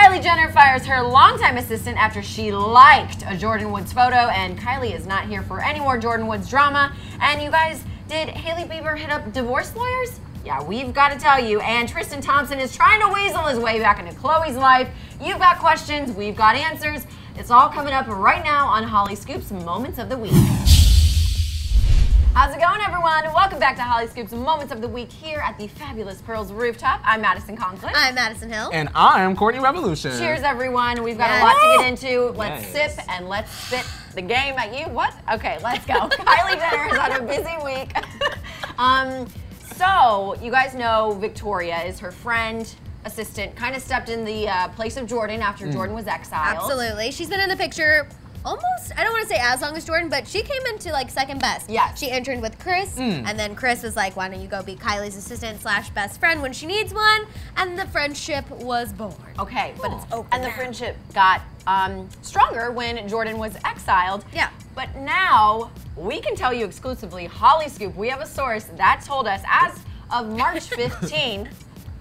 Kylie Jenner fires her longtime assistant after she liked a Jordyn Woods photo, and Kylie is not here for any more Jordyn Woods drama. And you guys, did Hailey Bieber hit up divorce lawyers? Yeah, we've got to tell you. And Tristan Thompson is trying to weasel his way back into Khloe's life. You've got questions, we've got answers. It's all coming up right now on Hollyscoop's Moments of the Week. How's it going, everyone? Welcome back to Hollyscoop's Moments of the Week here at the fabulous Pearls Rooftop. I'm Madison Conklin. I'm Madison Hill. And I am Courtney Revolution. Cheers, everyone. We've got Yes. a lot to get into. Let's Yes. sip and let's spit the game at you. What? Okay, let's go. Kylie Jenner is on a busy week. um, so, you guys know Victoria is her friend, assistant, kind of stepped in the uh, place of Jordyn after Mm. Jordyn was exiled. Absolutely. She's been in the picture almost, I don't want to say as long as Jordyn, but she came into like second best. Yeah. She interned with Chris, Mm. and then Chris was like, why don't you go be Kylie's assistant slash best friend when she needs one? And the friendship was born. Okay, But it's open. And the friendship got um, stronger when Jordyn was exiled. Yeah. But now we can tell you exclusively, Hollyscoop. We have a source that told us as of March 15th,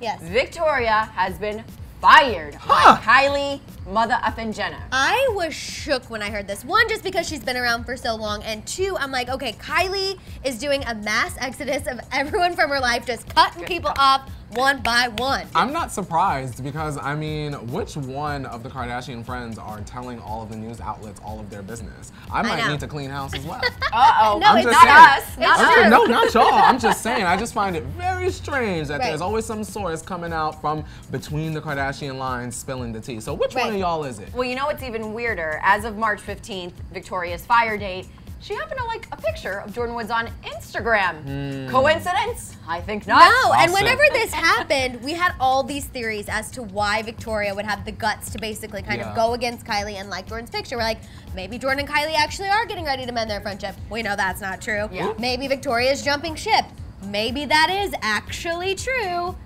Yes. Victoria has been fired Huh. by Kylie Mother effing Jenner. I was shook when I heard this. One, just because she's been around for so long, and two, I'm like, okay, Kylie is doing a mass exodus of everyone from her life, just cutting Good people call. off one by one. I'm not surprised because I mean, which one of the Kardashian friends are telling all of the news outlets all of their business? I might know. need to clean house as well. Uh oh. No, I'm it's just not saying. us. Not us. true. No, not y'all. I'm just saying. I just find it very strange that Right. there's always some source coming out from between the Kardashian lines spilling the tea. So which one of y'all is it? Well, you know what's even weirder? As of March 15th, Victoria's fire date, she happened to like a picture of Jordyn Woods on Instagram. Hmm. Coincidence? I think not. No, and whenever this happened, we had all these theories as to why Victoria would have the guts to basically kind Yeah. of go against Kylie and like Jordyn's picture. We're like, maybe Jordyn and Kylie actually are getting ready to mend their friendship. We know that's not true. Yeah. Maybe Victoria's jumping ship. Maybe that is actually true.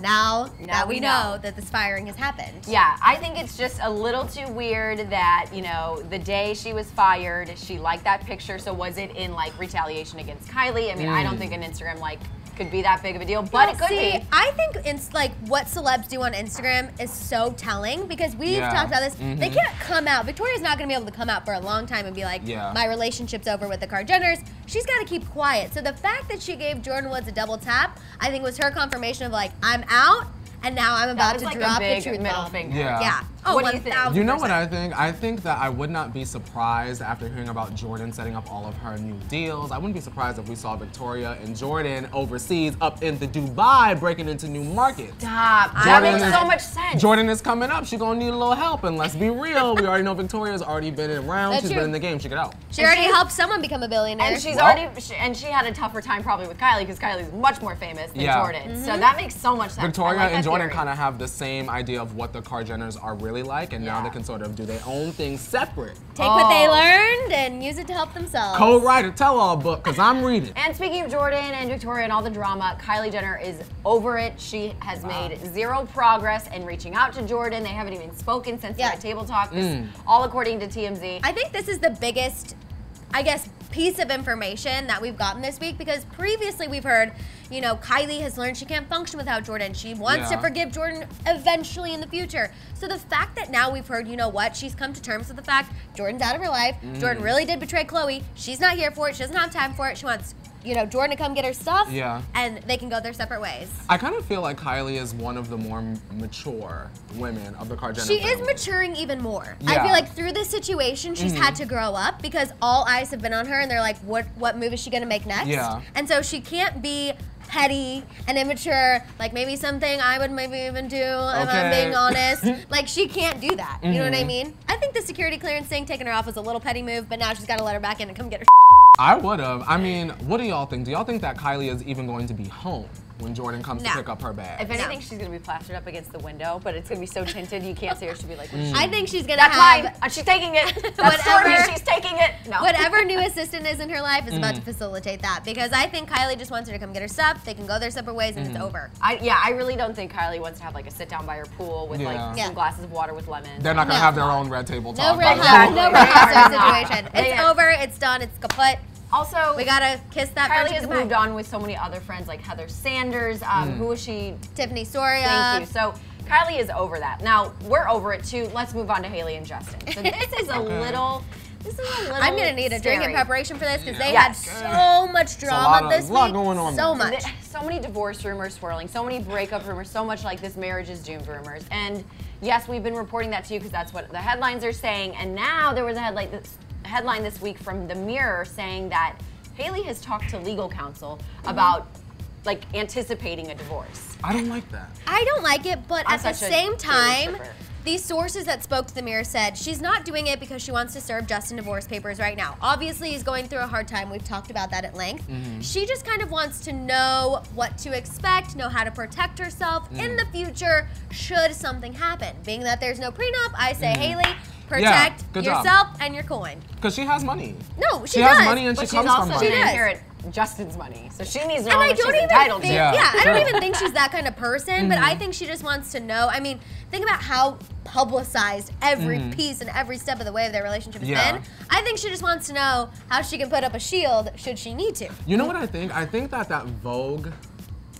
Now, Now that we we know. know. that this firing has happened. Yeah, I think it's just a little too weird that, you know, the day she was fired, she liked that picture. So was it in like retaliation against Kylie? I mean, I don't mm. think an Instagram like could be that big of a deal, but it could See, be. I think it's like what celebs do on Instagram is so telling because we've Yeah. talked about this. They Mhm. can't come out. Victoria's not going to be able to come out for a long time and be like, Yeah. "My relationship's over with the Kardashians." She's got to keep quiet. So the fact that she gave Jordyn Woods a double tap, I think, was her confirmation of like, "I'm out." And now I'm about to like drop a big the truth middle bomb. finger. Yeah. Yeah. Oh, What do you think? You know what I think? I think that I would not be surprised after hearing about Jordyn setting up all of her new deals. I wouldn't be surprised if we saw Victoria and Jordyn overseas up into Dubai breaking into new markets. Stop. That makes is- so much sense. Jordyn is coming up. She's gonna need a little help. And let's be real, we already know Victoria's already been around. That's She's true. been in the game. She get out. She And already she's- helped someone become a billionaire. And she's Well- already, she, and she had a tougher time probably with Kylie because Kylie's much more famous than Yeah. Jordyn. Mm-hmm. So that makes so much sense. Victoria like and Jordyn kind of have the same idea of what the Kardashians are really like, and now they can sort of do their own thing separate. Take what they Oh. learned and use it to help themselves. Co-writer, tell-all book, cause I'm reading. And speaking of Jordyn and Victoria and all the drama, Kylie Jenner is over it. She has made zero progress in reaching out to Jordyn. They haven't even spoken since Yeah. that table talk. This, Mm. All according to TMZ. I think this is the biggest, I guess, piece of information that we've gotten this week because previously we've heard, you know, Kylie has learned she can't function without Jordyn. She wants to forgive Jordyn eventually in the future. So the fact that now we've heard, you know what, she's come to terms with the fact Jordyn's out of her life. Mm. Jordyn really did betray Khloe. She's not here for it. She doesn't have time for it. She wants, you know, Jordyn to come get her stuff. Yeah. And they can go their separate ways. I kind of feel like Kylie is one of the more mature women of the Kardashian She is maturing even more. I feel like through this situation, she's Mm-hmm. had to grow up because all eyes have been on her, and they're like, "What? What move is she gonna make next?" Yeah. And so she can't be petty and immature. Like maybe something I would maybe even do if I'm being honest. like she can't do that. You know what I Mhm. mean? I think the security clearance thing taking her off was a little petty move, but now she's got to let her back in and come get her. I would have. I mean, what do y'all think? Do y'all think that Kylie is even going to be home when Jordyn comes No. to pick up her bag? if anything, she's gonna be plastered up against the window, but it's gonna be so tinted you can't see her. She'll be like, "What's she- I think she's gonna "That's have mine. She's taking it. That's Whatever. Jordyn. She's taking it." No. whatever new assistant is in her life is about Mm. to facilitate that because I think Kylie just wants her to come get her stuff. They can go their separate ways, and Mm. it's over. I, yeah, I really don't think Kylie wants to have like a sit down by her pool with Yeah. like Yeah. some glasses of water with lemon. They're not gonna No. have their own red table No talk. real by the no Exactly. real house They are not. situation. It's are- over. It's done. It's kaput. Also, We gotta kiss that Kylie has goodbye. moved on with so many other friends like Heather Sanders. Um, Mm. Who was she? Tiffany Soria. Thank you. So Kylie is over that. Now we're over it too. Let's move on to Hailey and Justin. So this is a little. This is a little. I'm gonna need a drink in preparation for this because they Yes. had so much a drama lot of- this lot week. going on so there. much. Th- So many divorce rumors swirling, so many breakup rumors, so much like this marriage is doomed rumors. And yes, we've been reporting that to you because that's what the headlines are saying. And now there was a headline this, headline this week from the Mirror saying that Hailey has talked to legal counsel Mm-hmm. about like anticipating a divorce. I don't like that. I don't like it, but I'm at the same time, these sources that spoke to the Mirror said she's not doing it because she wants to serve Justin divorce papers right now. Obviously, he's going through a hard time. We've talked about that at length. Mm-hmm. She just kind of wants to know what to expect, know how to protect herself Mm. in the future should something happen. Being that there's no prenup, I say, Hailey, Mm-hmm. Yeah, protect job. yourself and your coin. Because she has money. No, she, She does. has money and But she she's comes also from money. to She does. inherit Justin's money, so she needs to know and I don't she's even entitled think, to. yeah. Yeah, I don't even think she's that kind of person. But I think she just wants to know. I mean, think about how publicized every piece and every step of the way of their relationship has Yeah. been. I think she just wants to know how she can put up a shield should she need to. You know what I think? I think that that Vogue,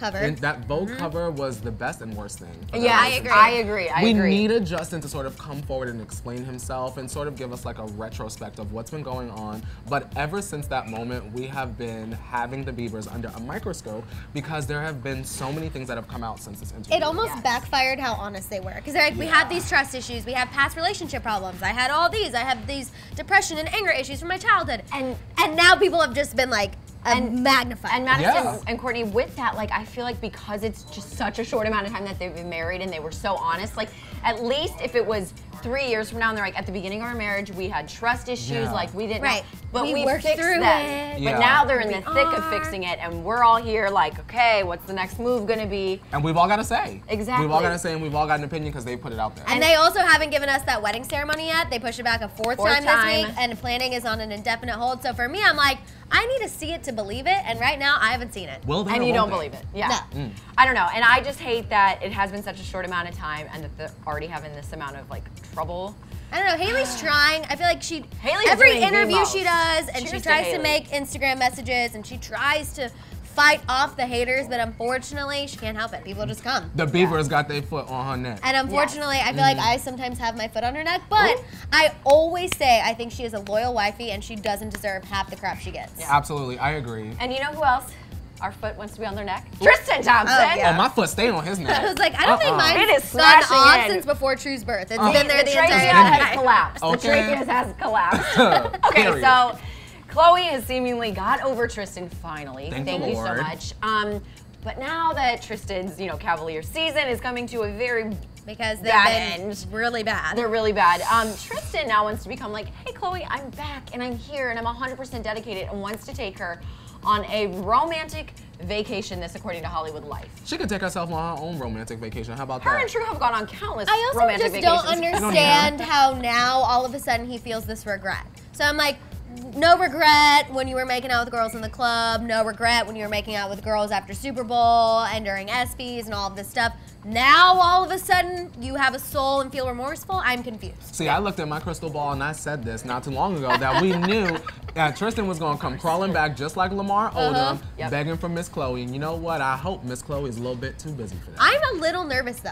Cover. and that Vogue mm-hmm. cover was the best and worst thing. Yeah, I agree. I agree. I we agree. needed Justin to sort of come forward and explain himself and sort of give us like a retrospect of what's been going on. But ever since that moment, we have been having the Biebers under a microscope because there have been so many things that have come out since this interview. it almost Yes. backfired how honest they were because they're like, we Yeah. have these trust issues, we have past relationship problems. I had all these. I have these depression and anger issues from my childhood, And- and now people have just been like uh, magnified. And Madison Yeah. and Courtney, with that, like I feel like because it's just such a short amount of time that they've been married and they were so honest, like at least if it was three years from now and they're like at the beginning of our marriage we had trust issues, Yeah. like we didn't Right. know, but We we, worked fixed through them. it. But Yeah. now they're in We the thick of fixing it and we're all here like, okay, what's the next move gonna be? And we've all got to say. Exactly. We've all got to say and we've all got an opinion because they put it out there. And they also haven't given us that wedding ceremony yet. They pushed it back a fourth, Fourth time, time. this week, and planning is on an indefinite hold. So for me, I'm like, I need to see it to believe it, and right now I haven't seen it. Will they And you don't they? believe it. Yeah. No. Mm. I don't know. And I just hate that it has been such a short amount of time and that they're already having this amount of like trouble. I don't know. Hailey's trying. I feel like she Hailey's every interview she does, and Cheers she tries to, Hailey. make Instagram messages, and she tries to fight off the haters, but unfortunately, she can't help it. People just come. The Beavers got their foot on her neck. And unfortunately, I feel like I sometimes have my foot on her neck, but I always say I think she is a loyal wifey and she doesn't deserve half the crap she gets. Absolutely, I agree. And you know who else? Our foot wants to be on their neck. Tristan Thompson. Oh, yeah. Oh, my foot stayed on his neck. I was like, I don't think Uh-uh. mine's It is gone off in. since before True's birth. It's Uh. been there the the trachea entire has collapsed. Okay. The trachea has collapsed. okay, Period. so Khloe has seemingly got over Tristan finally. Thank the you so much. Um, but now that Tristan's, you know, Cavalier season is coming to a very Because they've Bad been end. really bad. they're really bad. Um, Tristan now wants to become like, hey Khloe, I'm back and I'm here and I'm 100% dedicated and wants to take her on a romantic vacation. This according to Hollywood Life. She could take herself on her own romantic vacation. How about Her that? and True have gone on countless I also just vacations. don't don't understand how now all of a sudden he feels this regret. So I'm like, no regret when you were making out with girls in the club, no regret when you were making out with girls after Super Bowl and during ESPYs and all of this stuff. Now all of a sudden you have a soul and feel remorseful. I'm confused. See, I looked at my crystal ball and I said this not too long ago that we knew that Tristan was going to come crawling back just like Lamar Odom, Uh-huh. Yep. begging for Miss Khloe. And you know what? I hope Miss Khloe is a little bit too busy for that. I'm a little nervous though.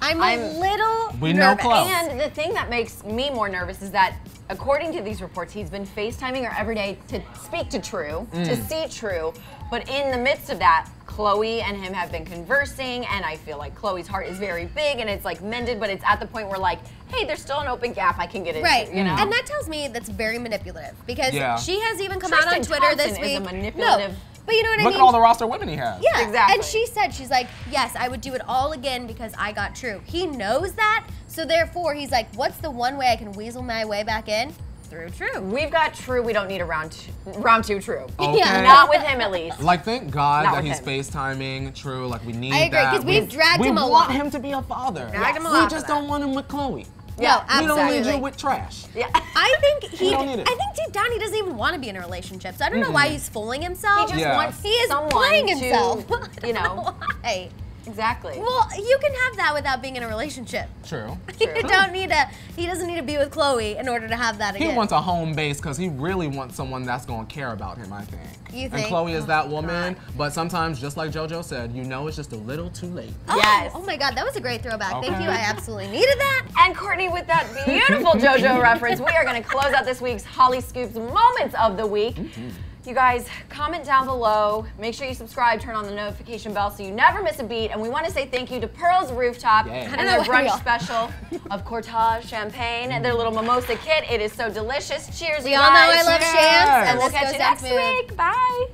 I'm, a I'm- little We know nervous. Khloe. And the thing that makes me more nervous is that, according to these reports, he's been FaceTiming her every day to speak to True, to Mm. see True. But in the midst of that, Khloe and him have been conversing, and I feel like Khloe's heart is very big and it's like mended, but it's at the point where, like, hey, there's still an open gap I can get into. Right, You know? and that tells me that's very manipulative because Yeah. she has even come out on Tristan Twitter this Thompson is week. a manipulative- No, but you know what I mean? Look mean. at all the roster of women he has. Yeah, Exactly. And she said, she's like, yes, I would do it all again because I got true. He knows that, so therefore he's like, what's the one way I can weasel my way back in? Through true. We've got True. We don't need a round two, round two True. Okay. Yeah. Not with him, at least. Like, thank God Not that he's him. FaceTiming. True, like we need I agree, that. 'cause we've We- dragged we him want along. him to be a father. Dragged him we just don't want him with Khloe. Yeah, no, We don't need absolutely. you with trash. yeah. I think he. We don't need it. I think deep down he doesn't even want to be in a relationship. So I don't know why he's fooling himself. He just Yeah. wants He is someone playing to, himself. you know, Why? Exactly. Well, you can have that without being in a relationship. True. You don't need to. He doesn't need to be with Khloe in order to have that He wants a home base because he really wants someone that's going to care about him, I think. You think? And? Khloe is Oh, that woman, but sometimes, just like JoJo said, you know it's just a little too late. Oh, Yes. Oh my God, that was a great throwback. Thank you. I absolutely needed that. And Courtney, with that beautiful JoJo reference, we are going to close out this week's Hollyscoop's Moments of the Week. Mm-hmm. You guys, comment down below. Make sure you subscribe, turn on the notification bell so you never miss a beat. And we want to say thank you to Pearl's Rooftop Yay. And don't their know why we brunch special of Cortage Champagne and their little mimosa kit. It is so delicious. Cheers, We you all know I love Cheers. shams, and And we'll catch you next smooth. week. Bye.